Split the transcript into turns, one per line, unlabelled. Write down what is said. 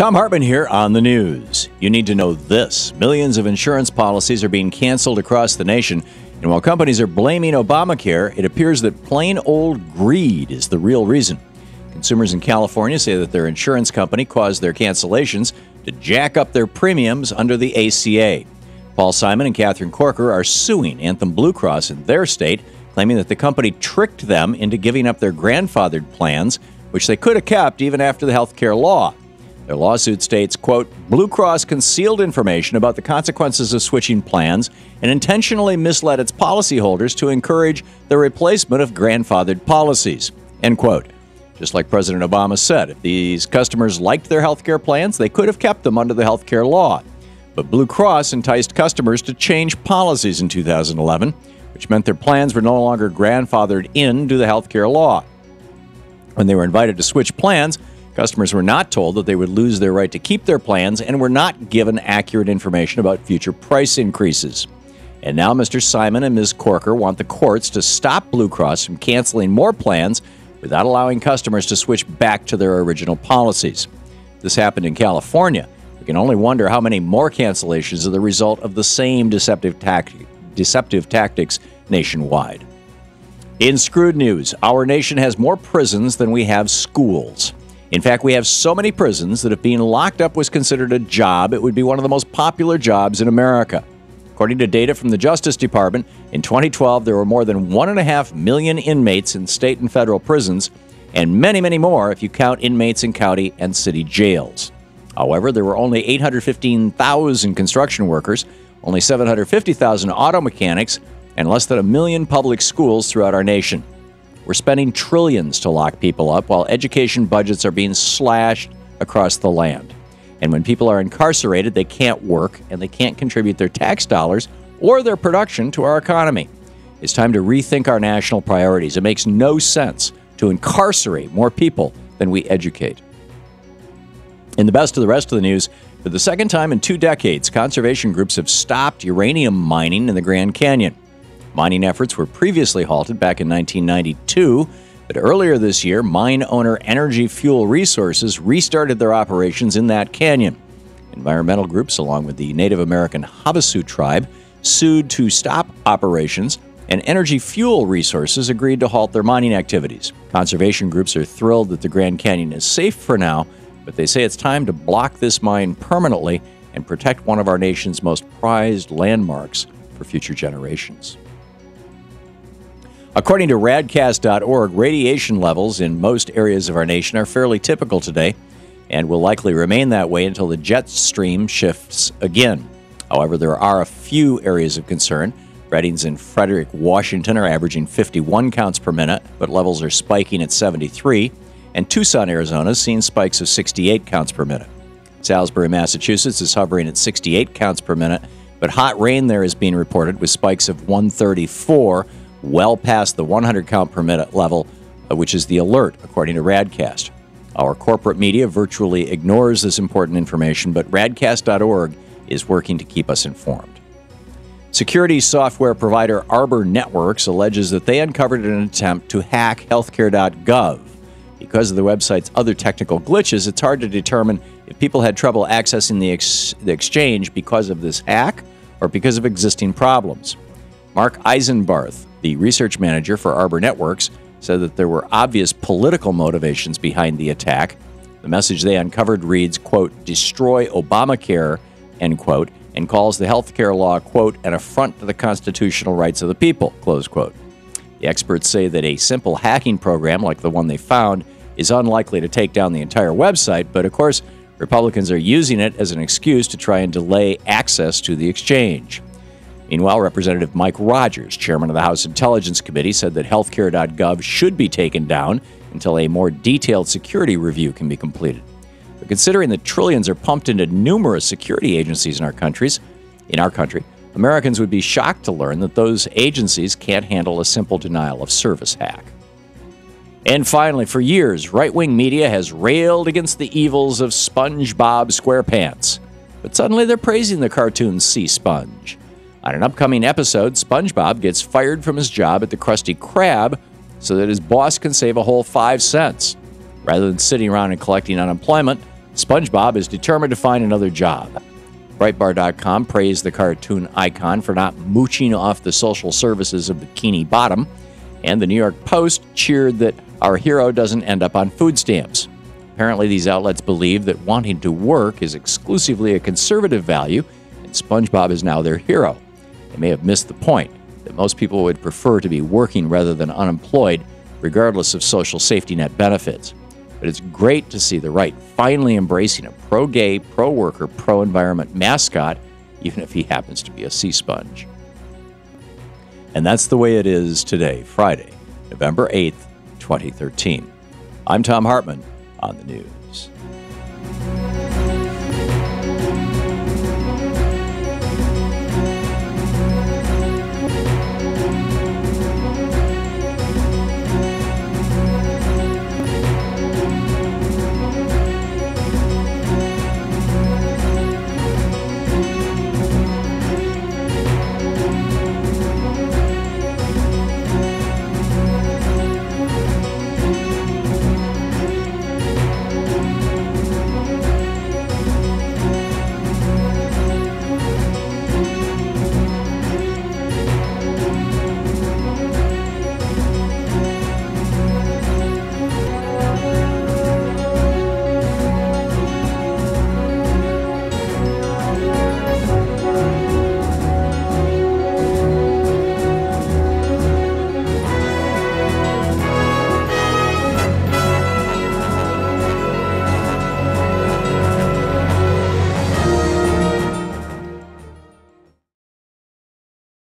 Thom Hartmann here on the news. You need to know this millions of insurance policies are being canceled across the nation. And while companies are blaming Obamacare, it appears that plain old greed is the real reason. Consumers in California say that their insurance company caused their cancellations to jack up their premiums under the ACA. Paul Simon and Catherine Corker are suing Anthem Blue Cross in their state, claiming that the company tricked them into giving up their grandfathered plans, which they could have kept even after the health care law. Their lawsuit states, quote, Blue Cross concealed information about the consequences of switching plans and intentionally misled its policyholders to encourage the replacement of grandfathered policies, end quote. Just like President Obama said, if these customers liked their health care plans, they could have kept them under the health care law. But Blue Cross enticed customers to change policies in 2011, which meant their plans were no longer grandfathered into the health care law. When they were invited to switch plans, Customers were not told that they would lose their right to keep their plans and were not given accurate information about future price increases. And now Mr. Simon and Ms. Corker want the courts to stop Blue Cross from canceling more plans without allowing customers to switch back to their original policies. This happened in California. We can only wonder how many more cancellations are the result of the same deceptive, deceptive tactics nationwide. In Screwed News, our nation has more prisons than we have schools. In fact, we have so many prisons that if being locked up was considered a job, it would be one of the most popular jobs in America. According to data from the Justice Department, in 2012 there were more than 1.5 million inmates in state and federal prisons, and many, many more if you count inmates in county and city jails. However, there were only 815,000 construction workers, only 750,000 auto mechanics, and less than a million public schools throughout our nation. We're spending trillions to lock people up while education budgets are being slashed across the land. And when people are incarcerated, they can't work and they can't contribute their tax dollars or their production to our economy. It's time to rethink our national priorities. It makes no sense to incarcerate more people than we educate. In the best of the rest of the news, for the second time in two decades, conservation groups have stopped uranium mining in the Grand Canyon. Mining efforts were previously halted back in 1992, but earlier this year, mine owner Energy Fuel Resources restarted their operations in that canyon. Environmental groups, along with the Native American Havasu tribe, sued to stop operations, and Energy Fuel Resources agreed to halt their mining activities. Conservation groups are thrilled that the Grand Canyon is safe for now, but they say it's time to block this mine permanently and protect one of our nation's most prized landmarks for future generations. According to radcast.org, radiation levels in most areas of our nation are fairly typical today and will likely remain that way until the jet stream shifts again. However, there are a few areas of concern. Readings in Frederick, Washington are averaging 51 counts per minute, but levels are spiking at 73. And Tucson, Arizona is seeing spikes of 68 counts per minute. Salisbury, Massachusetts is hovering at 68 counts per minute, but hot rain there is being reported with spikes of 134 well past the 100 count per minute level, uh, which is the alert, according to Radcast. Our corporate media virtually ignores this important information, but radcast.org is working to keep us informed. Security software provider Arbor Networks alleges that they uncovered an attempt to hack healthcare.gov. Because of the website's other technical glitches, it's hard to determine if people had trouble accessing the, ex- the exchange because of this hack or because of existing problems. Mark Eisenbarth, the research manager for Arbor Networks, said that there were obvious political motivations behind the attack. The message they uncovered reads, quote, destroy Obamacare, end quote, and calls the health care law, quote, an affront to the constitutional rights of the people, close quote. The experts say that a simple hacking program like the one they found is unlikely to take down the entire website, but of course, Republicans are using it as an excuse to try and delay access to the exchange. Meanwhile, Representative Mike Rogers, chairman of the House Intelligence Committee, said that healthcare.gov should be taken down until a more detailed security review can be completed. But considering that trillions are pumped into numerous security agencies in our countries, in our country, Americans would be shocked to learn that those agencies can't handle a simple denial of service hack. And finally, for years, right wing media has railed against the evils of SpongeBob SquarePants. But suddenly they're praising the cartoon Sea Sponge. On an upcoming episode, SpongeBob gets fired from his job at the Krusty Krab so that his boss can save a whole five cents. Rather than sitting around and collecting unemployment, SpongeBob is determined to find another job. Breitbart.com praised the cartoon icon for not mooching off the social services of Bikini Bottom, and the New York Post cheered that our hero doesn't end up on food stamps. Apparently, these outlets believe that wanting to work is exclusively a conservative value, and SpongeBob is now their hero. They may have missed the point that most people would prefer to be working rather than unemployed, regardless of social safety net benefits. But it's great to see the right finally embracing a pro gay, pro worker, pro environment mascot, even if he happens to be a sea sponge. And that's the way it is today, Friday, November 8th, 2013. I'm Thom Hartmann on the news.